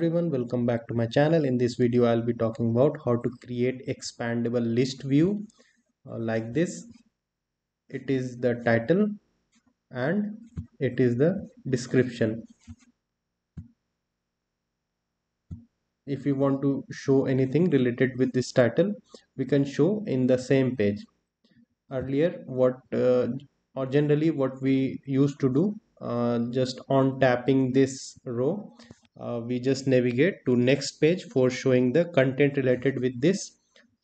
everyone welcome back to my channel. In this video I'll be talking about how to create expandable list view uh, like this. It is the title and it is the description. If we want to show anything related with this title we can show in the same page. Earlier what uh, or generally what we used to do uh, just on tapping this row uh, we just navigate to next page for showing the content related with this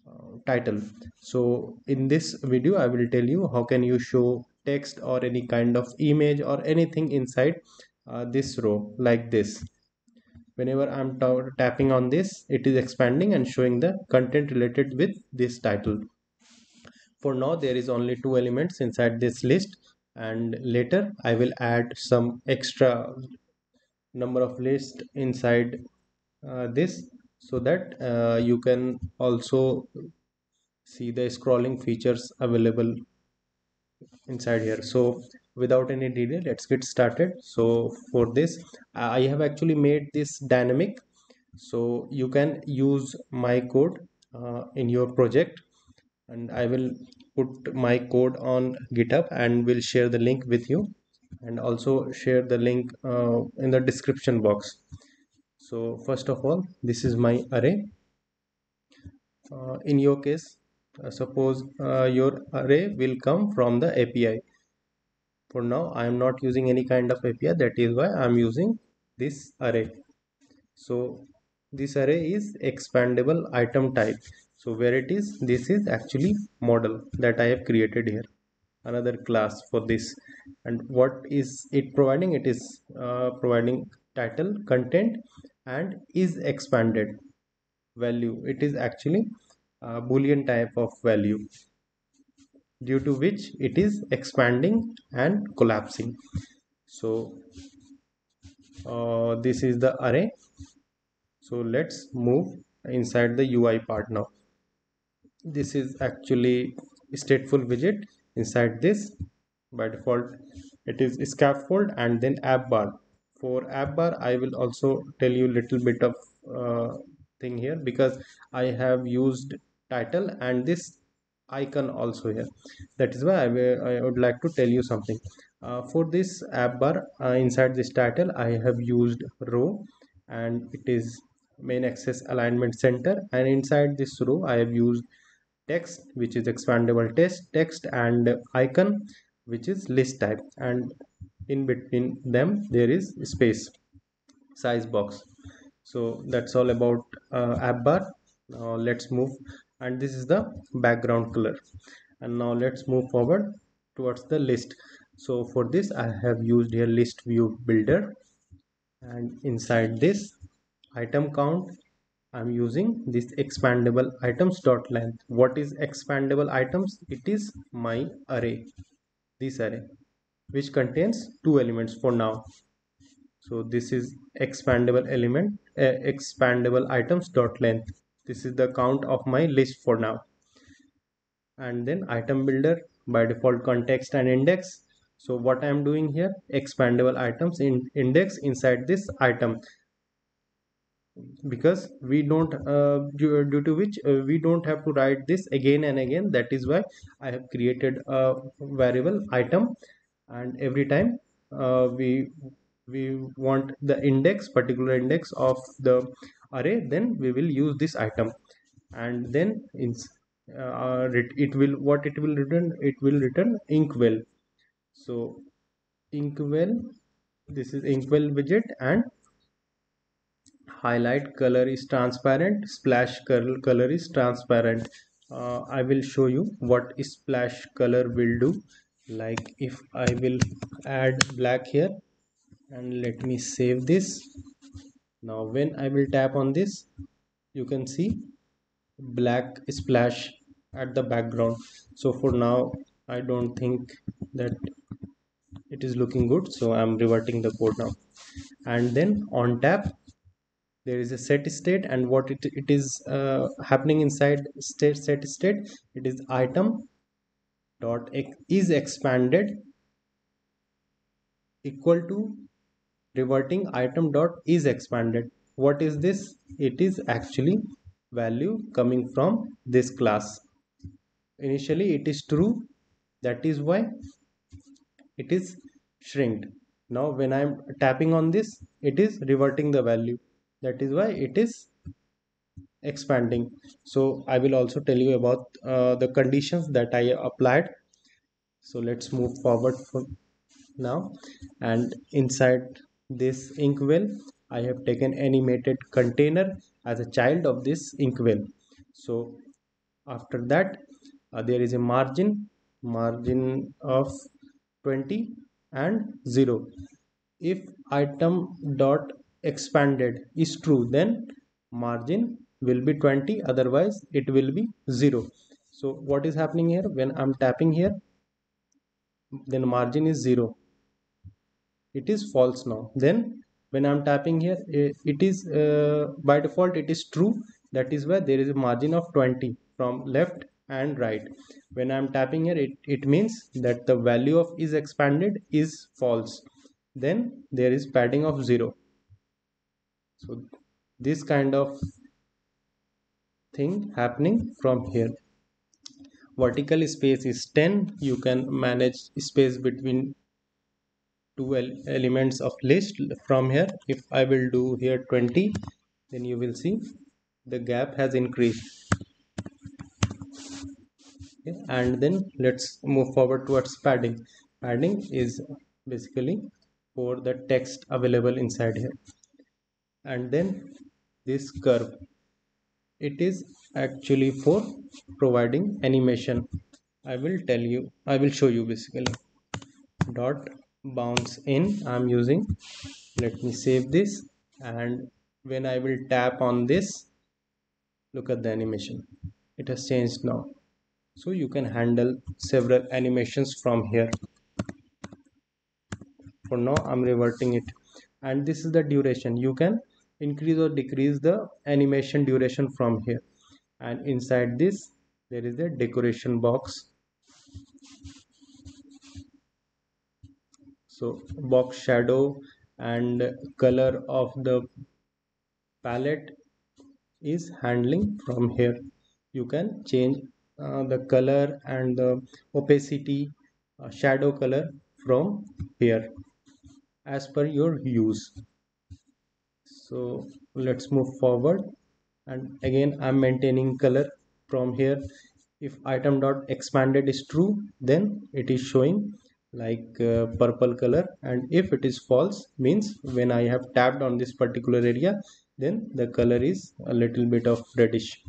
uh, title. So in this video i will tell you how can you show text or any kind of image or anything inside uh, this row like this. Whenever i'm tapping on this it is expanding and showing the content related with this title. For now there is only two elements inside this list and later i will add some extra number of list inside uh, this so that uh, you can also see the scrolling features available inside here. So without any delay let's get started. So for this i have actually made this dynamic. So you can use my code uh, in your project and i will put my code on github and will share the link with you and also share the link uh, in the description box. So first of all this is my array. Uh, in your case uh, suppose uh, your array will come from the API for now I am not using any kind of API that is why I am using this array. So this array is expandable item type. So where it is this is actually model that I have created here another class for this. And what is it providing? It is uh, providing title content and is expanded value. It is actually a boolean type of value due to which it is expanding and collapsing. So uh, this is the array. So let's move inside the UI part now. This is actually stateful widget inside this. By default it is scaffold and then app bar. For app bar i will also tell you little bit of uh, thing here because i have used title and this icon also here. That is why I, I would like to tell you something. Uh, for this app bar uh, inside this title i have used row and it is main axis alignment center. And inside this row i have used text which is expandable text text and icon which is list type. And in between them there is space size box. So that's all about uh, app bar. Now let's move. And this is the background color. And now let's move forward towards the list. So for this i have used here list view builder. And inside this item count I'm using this expandable items dot length. What is expandable items? It is my array, this array, which contains two elements for now. So this is expandable element, uh, expandable items dot length. This is the count of my list for now. And then item builder by default context and index. So what I am doing here, expandable items in index inside this item because we don't uh, due, due, to which uh, we don't have to write this again and again. That is why i have created a variable item. And every time uh, we we want the index particular index of the array then we will use this item. And then in uh, it will what it will return? It will return inkwell. So inkwell this is inkwell widget and highlight color is transparent splash color color is transparent. Uh, I will show you what splash color will do. Like if I will add black here and let me save this. Now when I will tap on this you can see black splash at the background. So for now I don't think that it is looking good. So I'm reverting the code now. And then on tap there is a set state and what it, it is uh, happening inside state set state it is item dot is expanded equal to reverting item dot is expanded. What is this? It is actually value coming from this class. Initially it is true that is why it is shrinked. Now when i am tapping on this it is reverting the value that is why it is expanding. So i will also tell you about uh, the conditions that i applied. So let's move forward for now. And inside this inkwell i have taken animated container as a child of this inkwell so after that uh, there is a margin margin of 20 and 0 if item dot expanded is true then margin will be 20 otherwise it will be 0 so what is happening here? When i'm tapping here then margin is 0 it is false now. Then when i'm tapping here it is uh, by default it is true. That is why there is a margin of 20 from left and right. When i'm tapping here it, it means that the value of is expanded is false. Then there is padding of 0 so this kind of thing happening from here. Vertical space is 10 you can manage space between two elements of list from here. If i will do here 20 then you will see the gap has increased. Okay. and then let's move forward towards padding. Padding is basically for the text available inside here and then this curve it is actually for providing animation. I will tell you i will show you basically. Dot bounce in i'm using let me save this. And when i will tap on this look at the animation. It has changed now. So you can handle several animations from here. For now i'm reverting it. And this is the duration. You can increase or decrease the animation duration from here. And inside this there is a decoration box. So box shadow and color of the palette is handling from here. You can change uh, the color and the opacity uh, shadow color from here as per your use so let's move forward. And again i'm maintaining color from here. If item dot expanded is true then it is showing like uh, purple color. And if it is false means when i have tapped on this particular area then the color is a little bit of reddish.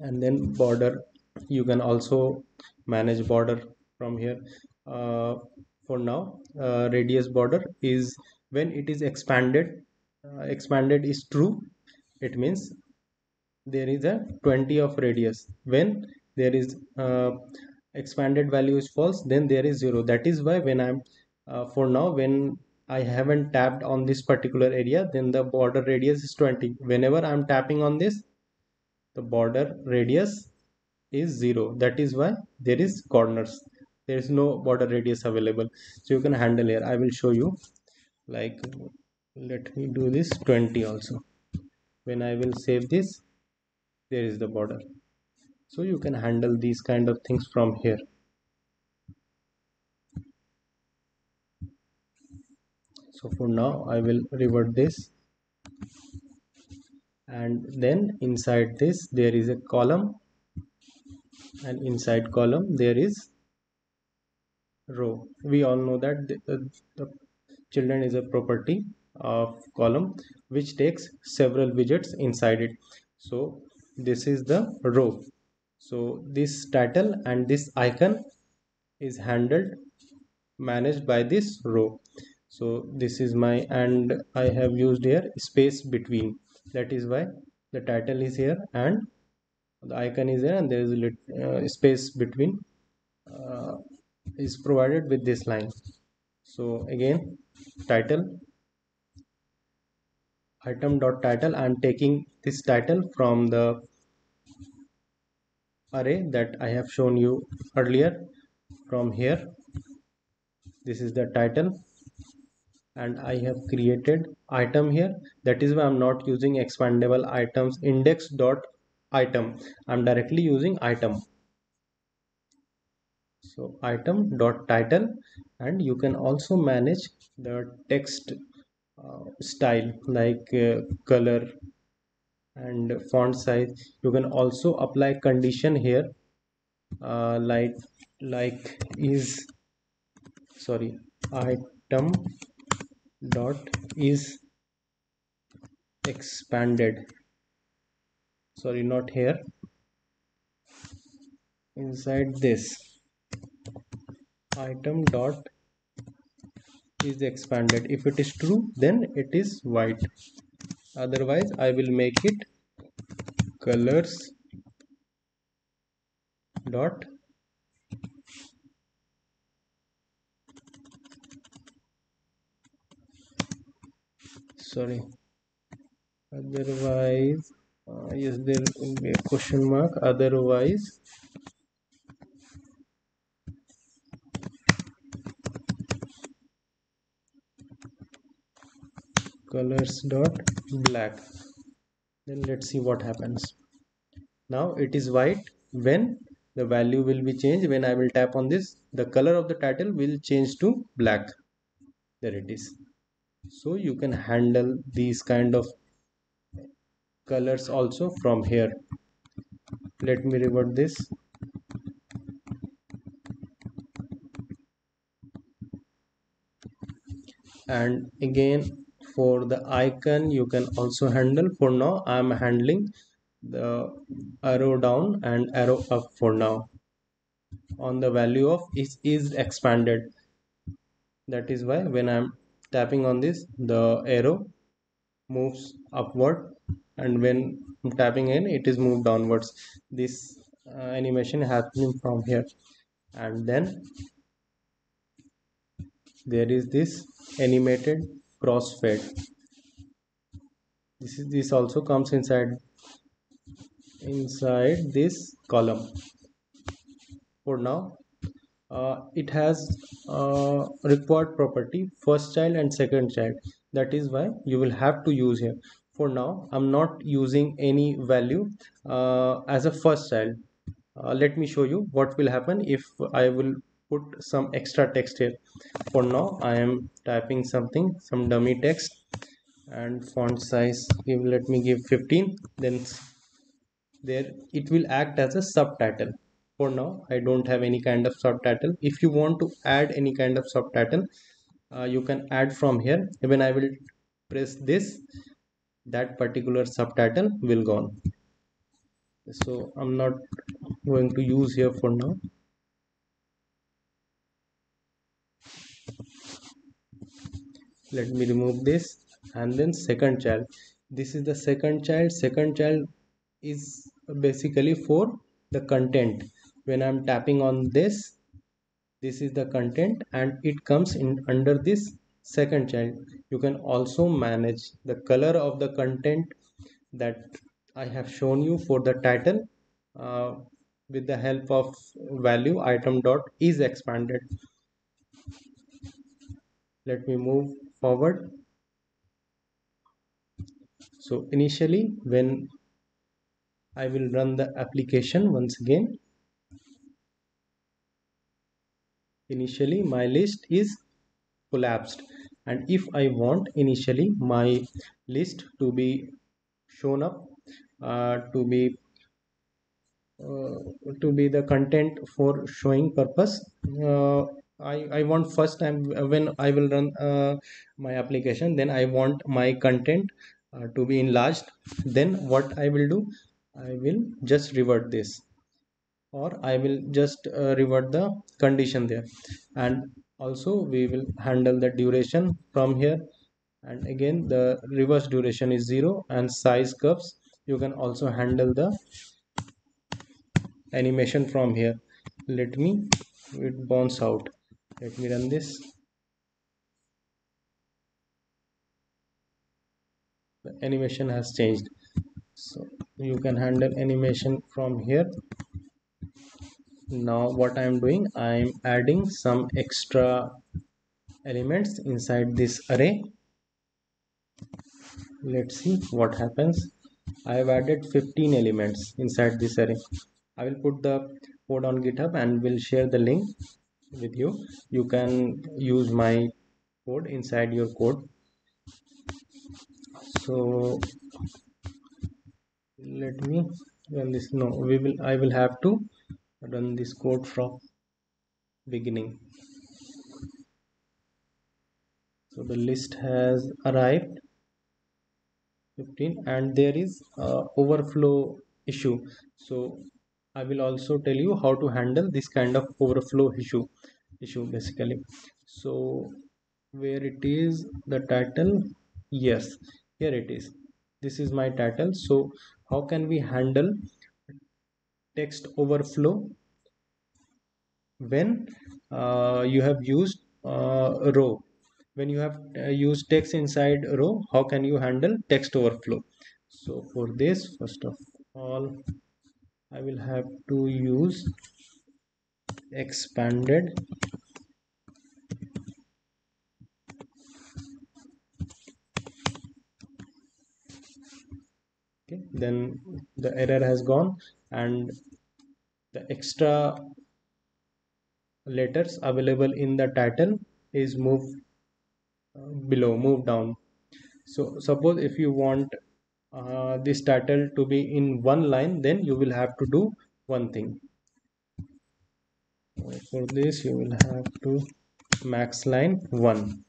And then border you can also manage border from here. Uh, for now uh, radius border is when it is expanded uh, expanded is true it means there is a 20 of radius. When there is uh, expanded value is false then there is zero. That is why when i'm uh, for now when i haven't tapped on this particular area then the border radius is 20 whenever i'm tapping on this the border radius is zero. That is why there is corners there is no border radius available. So you can handle here. I will show you. Like let me do this 20 also. When I will save this there is the border. So you can handle these kind of things from here. So for now I will revert this. And then inside this there is a column. And inside column there is row. We all know that the, the children is a property of column which takes several widgets inside it. So this is the row. So this title and this icon is handled managed by this row. So this is my and i have used here space between. That is why the title is here and the icon is there and there is a uh, space between uh, is provided with this line. So again title item dot title. I'm taking this title from the array that i have shown you earlier. From here this is the title. And I have created item here. That is why I'm not using expandable items index dot item. I'm directly using item so item dot title and you can also manage the text uh, style like uh, color and font size. You can also apply condition here uh, like like is sorry item dot is expanded. Sorry not here. Inside this item dot is expanded. If it is true then it is white. Otherwise I will make it colors dot sorry. Otherwise uh, yes there will be a question mark? Otherwise colors dot black. Then let's see what happens. Now it is white. When the value will be changed when I will tap on this the color of the title will change to black. There it is. So you can handle these kind of colors also from here. Let me revert this. And again for the icon you can also handle. For now i am handling the arrow down and arrow up for now on the value of is is expanded. That is why when i'm tapping on this the arrow moves upward and when I'm tapping in it is moved downwards. This uh, animation happening from here. And then there is this animated crossfade this is this also comes inside inside this column. For now uh, it has uh, required property first child and second child. That is why you will have to use here. For now i'm not using any value uh, as a first child. Uh, let me show you what will happen if i will put some extra text here. For now i am typing something some dummy text and font size give let me give 15 then there it will act as a subtitle. For now i don't have any kind of subtitle. If you want to add any kind of subtitle uh, you can add from here. When i will press this that particular subtitle will gone. So i'm not going to use here for now let me remove this. And then second child. This is the second child. Second child is basically for the content. When i'm tapping on this this is the content and it comes in under this second child. You can also manage the color of the content that i have shown you for the title uh, with the help of value item dot is expanded. Let me move forward. So initially when I will run the application once again initially my list is collapsed. And if I want initially my list to be shown up uh, to be uh, to be the content for showing purpose uh, I, I want first time when I will run uh, my application then I want my content uh, to be enlarged. Then what I will do I will just revert this. Or I will just uh, revert the condition there. And also we will handle the duration from here. And again the reverse duration is 0 and size curves you can also handle the animation from here. Let me it bounce out let me run this the animation has changed. So you can handle animation from here. Now what i am doing i am adding some extra elements inside this array. Let's see what happens. I have added 15 elements inside this array. I will put the code on github and will share the link with you. You can use my code inside your code. So let me run this no we will i will have to run this code from beginning. So the list has arrived. 15 and there is a overflow issue. So i will also tell you how to handle this kind of overflow issue issue basically. So where it is the title yes here it is. This is my title. So how can we handle text overflow when uh, you have used uh, row? When you have uh, used text inside row how can you handle text overflow? So for this first of all I will have to use expanded. Okay then the error has gone and the extra letters available in the title is moved uh, below move down. So suppose if you want uh, this title to be in one line then you will have to do one thing. For this you will have to max line 1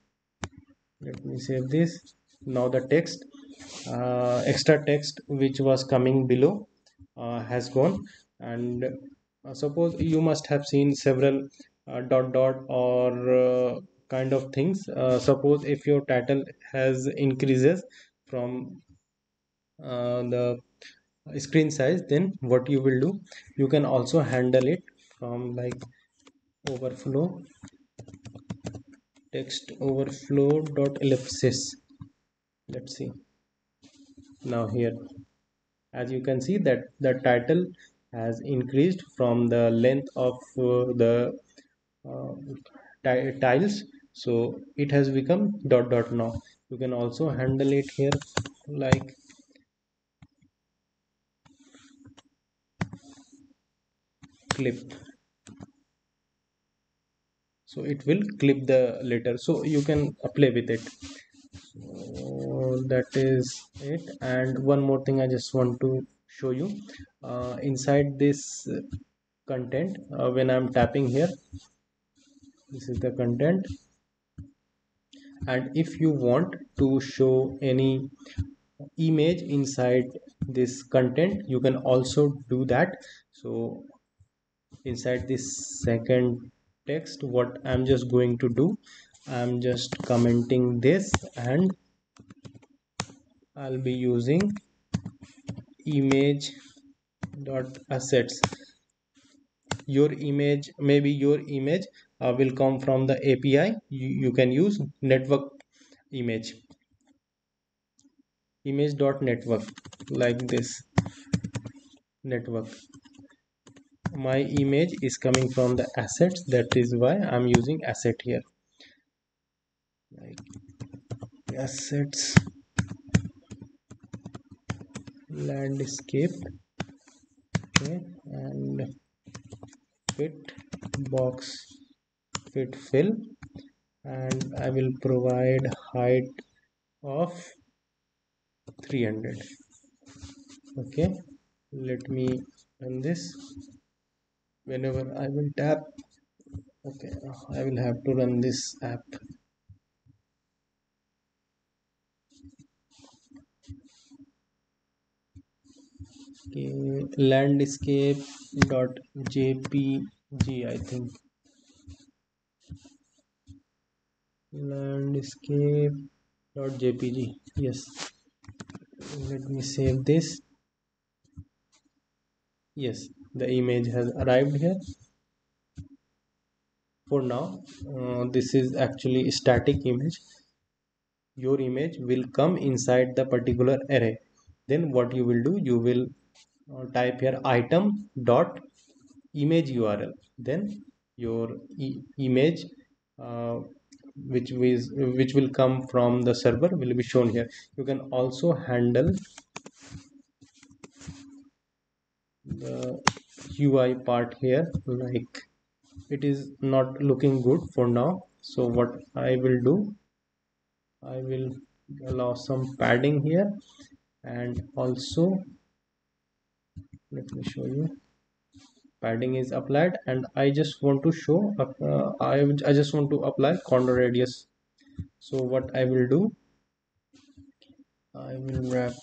let me save this. Now the text uh, extra text which was coming below uh, has gone. And uh, suppose you must have seen several uh, dot dot or uh, kind of things. Suppose if your title has increases from the screen size then what you will do you can also handle it from like overflow text overflow dot ellipsis let's see. Now here as you can see that the title has increased from the length of uh, the uh, tiles. So it has become dot dot now. You can also handle it here like clip. So it will clip the letter. So you can play with it. That is it. And one more thing i just want to show you. Uh, inside this content uh, when i'm tapping here this is the content. And if you want to show any image inside this content you can also do that. So inside this second text what i'm just going to do. I'm just commenting this and I'll be using image dot assets your image maybe your image uh, will come from the API you, you can use network image. Image dot network like this network my image is coming from the assets. That is why I'm using asset here. Like assets landscape okay and fit box fit fill and I will provide height of 300 okay let me run this whenever I will tap. Okay I will have to run this app. Okay landscape dot jpg i think. Landscape dot jpg yes. Let me save this. Yes the image has arrived here. For now uh, this is actually static image. Your image will come inside the particular array. Then what you will do you will uh, type here item dot image url then your e image uh, which is which will come from the server will be shown here. You can also handle the UI part here like it is not looking good for now. So what I will do I will allow some padding here. And also let me show you. Padding is applied and I just want to show uh, I, I just want to apply corner radius. So what I will do I will wrap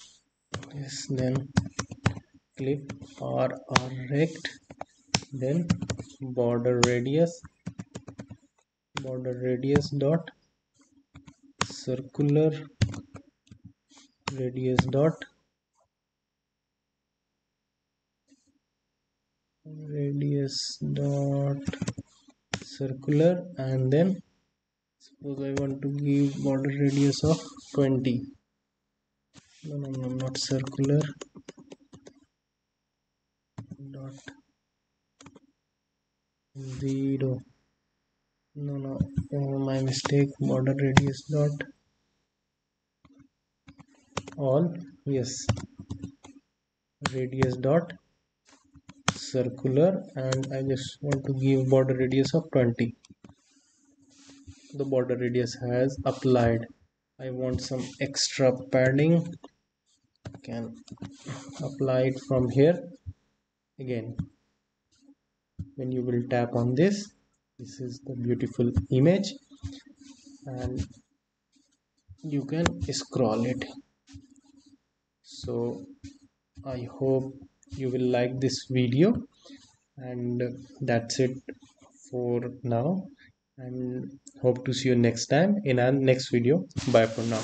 this then clip R R rect then border radius border radius dot circular radius dot radius dot circular and then suppose I want to give border radius of 20 no no no not circular dot oh. zero no no. Oh, my mistake. Border radius dot all? Yes. Radius dot. Circular. And I just want to give border radius of 20 the border radius has applied. I want some extra padding. Can apply it from here again when you will tap on this this is the beautiful image and you can scroll it. So I hope you will like this video and that's it for now and hope to see you next time in our next video. Bye for now